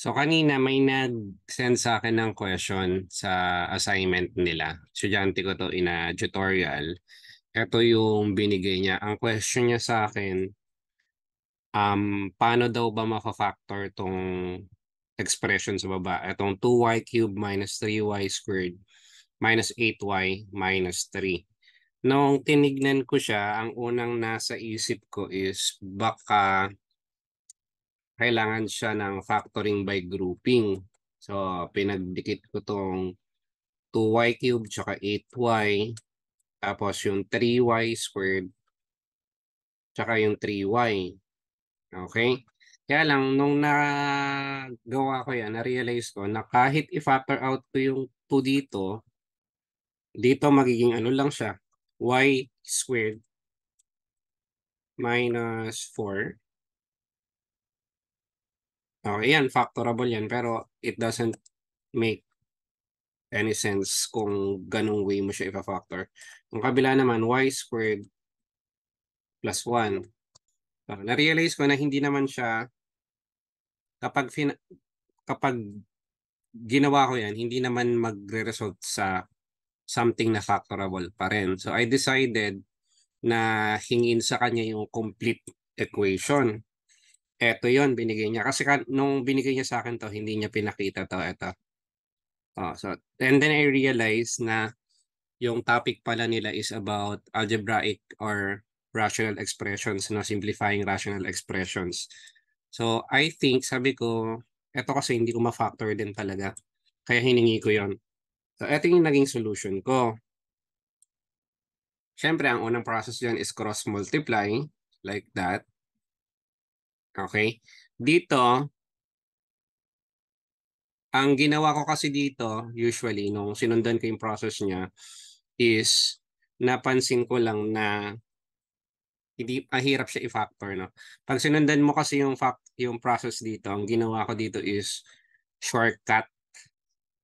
So kanina may nag-send sa akin ng question sa assignment nila. Estudyante ko to in a tutorial. Ito yung binigay niya. Ang question niya sa akin, um, paano daw ba maka-factor tong expression sa baba? Itong 2y cubed minus 3y squared minus 8y minus 3. Nung tinignan ko siya, ang unang nasa isip ko is baka kailangan siya ng factoring by grouping. So, pinagdikit ko tong 2y cubed tsaka 8y. Tapos yung 3y squared tsaka yung 3y. Okay? Kaya lang, nung nagawa ko yan, na-realize ko na kahit i-factor out ko yung 2 dito, dito magiging ano lang siya, y squared minus 4 Okay, yan, factorable yan. Pero it doesn't make any sense kung ganong way mo siya ipa-factor. Ang kabila naman, y squared plus 1. So, na-realize ko na hindi naman siya kapag kapag ginawa ko yan, hindi naman magre-result sa something na factorable pa rin. So I decided na hingin sa kanya yung complete equation. Eto yon binigay niya. Kasi nung binigay niya sa akin to, hindi niya pinakita to. Ito. Oh, so, and then I realized na yung topic pala nila is about algebraic or rational expressions, no? simplifying rational expressions. So, I think, sabi ko, eto kasi hindi ko ma-factor din talaga. Kaya hiningi ko yon So, eto yung naging solution ko. Siyempre, ang unang process dyan is cross-multiply, like that. Okay? Dito, ang ginawa ko kasi dito, usually, nung sinundan ko yung process niya, is napansin ko lang na hindi mahirap siya i-factor no. Pag sinundan mo kasi yung fact yung process dito, ang ginawa ko dito is shortcut.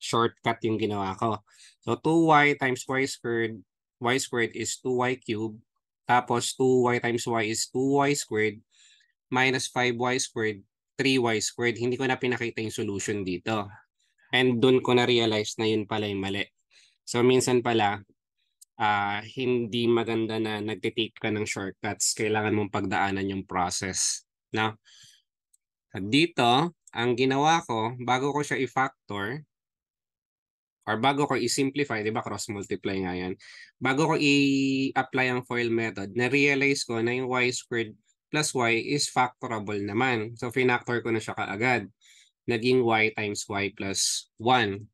Shortcut yung ginawa ko. So 2y times y squared, y squared is 2y cubed. Tapos 2y times y is 2y squared minus 5y squared, 3y squared. Hindi ko na pinakita yung solution dito. And doon ko na-realize na yun pala yung mali. So minsan pala, uh, hindi maganda na nagtitake ka ng shortcuts. Kailangan mong pagdaanan yung process. No? At dito, ang ginawa ko, bago ko siya i-factor, or bago ko i-simplify, di ba cross-multiply nga yan, bago ko i-apply ang FOIL method, na-realize ko na yung y squared plus y is factorable naman. So, finactor ko na siya kaagad. Naging y times y plus 1.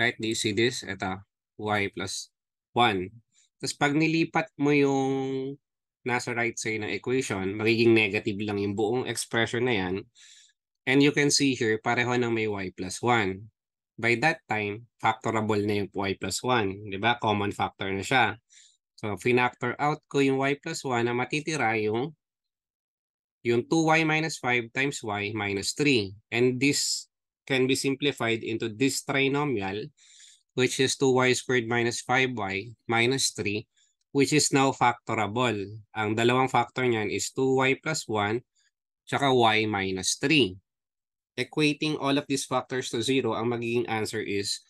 Right? Do you see this? Ito, y plus 1. Tapos pag nilipat mo yung nasa right side ng equation, magiging negative lang yung buong expression na yan. And you can see here, pareho ng may y plus 1. By that time, factorable na yung y plus 1. Di ba? Common factor na siya. So, finactor out ko yung y plus 1 na matitira yung yung 2y minus 5 times y minus 3. And this can be simplified into this trinomial which is 2y squared minus 5y minus 3 which is now factorable. Ang dalawang factor niyan is 2y plus 1 tsaka y minus 3. Equating all of these factors to 0, ang magiging answer is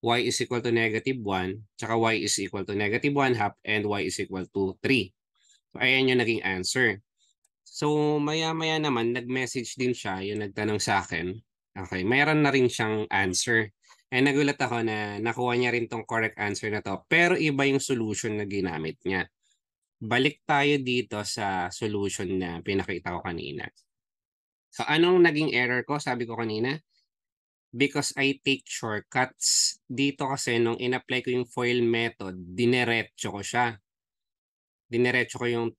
y is equal to negative 1, tsaka y is equal to negative 1 half, and y is equal to 3. So, ayan yung naging answer. So, maya-maya naman, nag-message din siya, yung nagtanong sa akin. Okay, mayroon na rin siyang answer. And nagulat ako na nakuha niya rin tong correct answer na to. Pero iba yung solution na ginamit niya. Balik tayo dito sa solution na pinakita ko kanina. So, anong naging error ko? Sabi ko kanina, because I take shortcuts. Dito kasi nung in-apply ko yung FOIL method, dineretso ko siya. Dineretso ko yung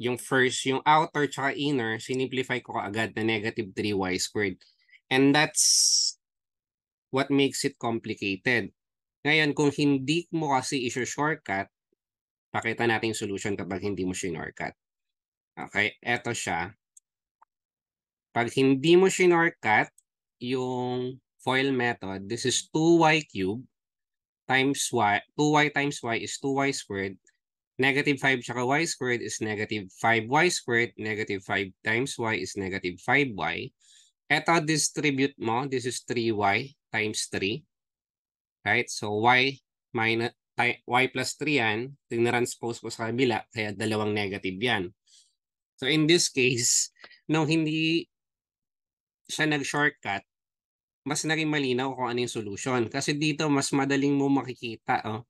yung first, yung outer tsaka inner, sinimplify ko kaagad na negative 3y squared. And that's what makes it complicated. Ngayon, kung hindi mo kasi issue shortcut, pakita natin solution kapag hindi mo shortcut. Okay, eto siya. Pag hindi mo shortcut, yung FOIL method, this is 2y cubed times y, 2y times y is 2y squared. Negative 5 tsaka y squared is negative 5y squared. Negative 5 times y is negative 5y. Ito distribute mo, this is 3y times 3. Right? So y minus y plus 3 yan, tinranspose ko sa kabila, kaya dalawang negative yan. So in this case, nung hindi siya nag-shortcut, mas naging malinaw kung ano yung solution. Kasi dito, mas madaling mo makikita oh,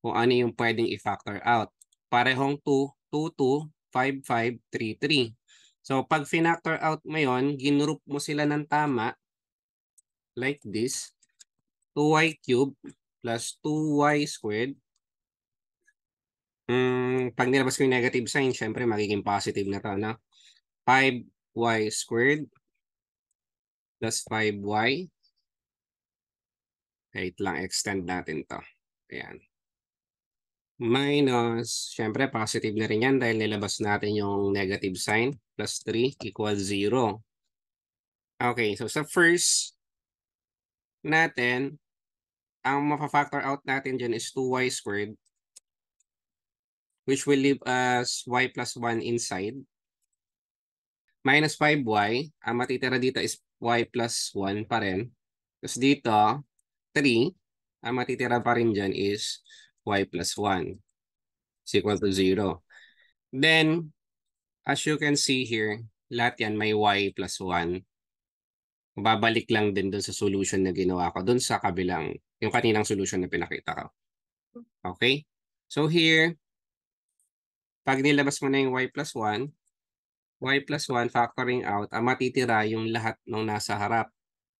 kung ano yung pwedeng i-factor out. Parehong 2, 2, 2, 5, 5, 3, 3. So pag finactor out mo yun, ginroup mo sila ng tama, like this, 2y cubed plus 2y squared. Mm, pag nilabas ko yung negative sign, syempre magiging positive na to, no? 5y squared plus 5y. Wait lang, extend natin to. Ayan. Minus, syempre positive na rin yan dahil nilabas natin yung negative sign. Plus 3 equals 0. Okay, so sa first natin, ang mapa-factor out natin dyan is 2y squared which will leave us y plus 1 inside. Minus 5y, ang matitira dito is y plus 1 pa rin. Tapos dito, 3, ang matitira pa rin dyan is y plus 1 is equal to 0. Then, as you can see here, lahat yan may y plus 1 babalik lang din dun sa solution na ginawa ko dun sa kabilang, yung kaninang solution na pinakita ko. Okay? So here, pag nilabas mo na yung y plus 1, y plus 1 factoring out, ang matitira yung lahat ng nasa harap.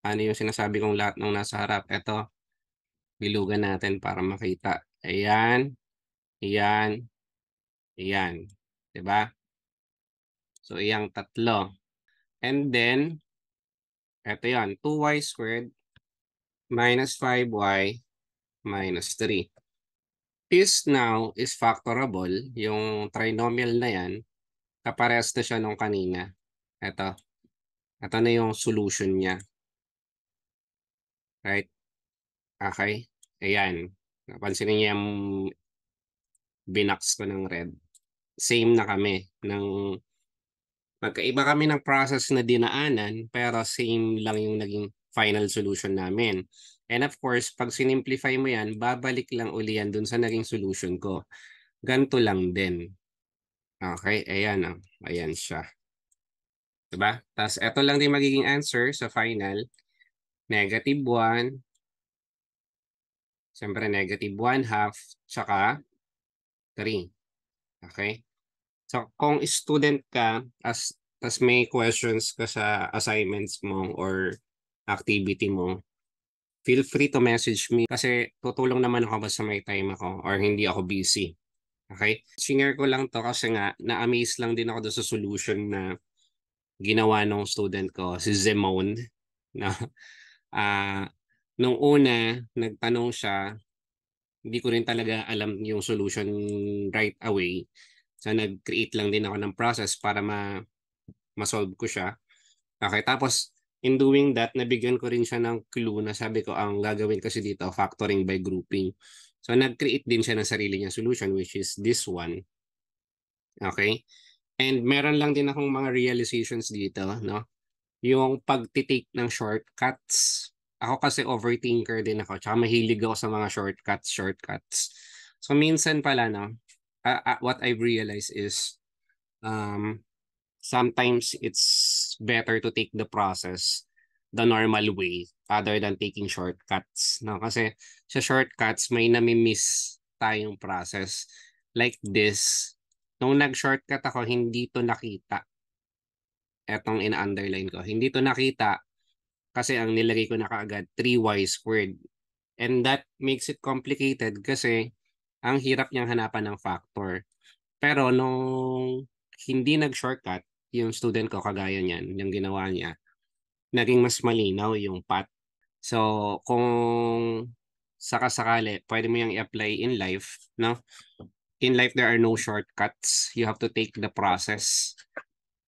Ano yung sinasabi kong lahat ng nasa harap? Ito, bilugan natin para makita. Ayan, ayan, ayan. Diba? So, iyang tatlo. And then, ito yan, 2y squared minus 5y minus 3. This now is factorable. Yung trinomial na yan, kaparehas na siya nung kanina. Ito. Ito na yung solution niya. Right? Okay? Ayan. Napansin niyo yung binax ko ng red. Same na kami ng Magkaiba kami ng process na dinaanan pero same lang yung naging final solution namin. And of course, pag sinimplify mo yan, babalik lang uli yan dun sa naging solution ko. Ganto lang din. Okay, ayan. Oh. Ayan siya. Diba? Tapos ito lang din magiging answer sa final. Negative 1. Siyempre negative 1 half. Tsaka 3. Okay? So kung student ka as tas may questions ka sa assignments mo or activity mo, feel free to message me kasi tutulong naman ako basta may time ako or hindi ako busy. Okay? Share ko lang to kasi nga na-amaze lang din ako sa solution na ginawa ng student ko, si Zemone. Na, uh, nung una, nagtanong siya, hindi ko rin talaga alam yung solution right away. So nag-create lang din ako ng process para ma ma-solve ko siya. Okay, tapos in doing that, nabigyan ko rin siya ng clue na sabi ko ang gagawin kasi dito, factoring by grouping. So nag-create din siya ng sarili niyang solution which is this one. Okay? And meron lang din akong mga realizations dito, no? Yung pagtitake ng shortcuts. Ako kasi overthinker din ako. Tsaka mahilig ako sa mga shortcuts, shortcuts. So minsan pala, no? uh, uh, what I've realized is um, sometimes it's better to take the process the normal way other than taking shortcuts. No? Kasi sa shortcuts, may nami-miss tayong process. Like this, nung nag-shortcut ako, hindi to nakita. Etong in-underline ko. Hindi to nakita kasi ang nilagay ko na kaagad 3y squared. And that makes it complicated kasi ang hirap niyang hanapan ng factor. Pero nung hindi nag-shortcut, yung student ko kagaya niyan, yung ginawa niya, naging mas malinaw yung path. So, kung sakasakali, pwede mo yung i-apply in life, no? In life, there are no shortcuts. You have to take the process.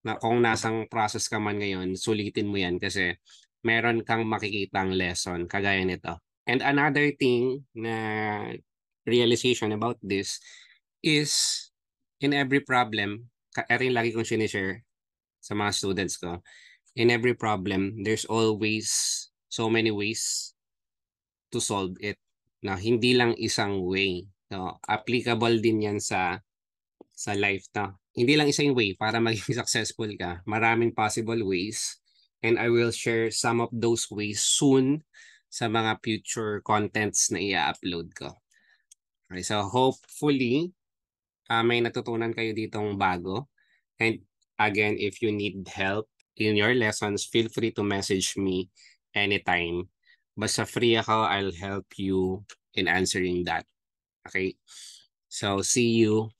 Na kung nasang process ka man ngayon, sulitin mo yan kasi meron kang makikitang lesson kagaya nito. And another thing na realization about this is in every problem, rin lagi kong sinishare sa mga students ko, in every problem, there's always so many ways to solve it. Na hindi lang isang way. No, applicable din 'yan sa sa life na. Hindi lang isang way para maging successful ka. Maraming possible ways and I will share some of those ways soon sa mga future contents na i-upload ko. Okay, so hopefully uh, may natutunan kayo ditong bago. And again, if you need help in your lessons, feel free to message me anytime. Basta free ako, I'll help you in answering that. Okay? So see you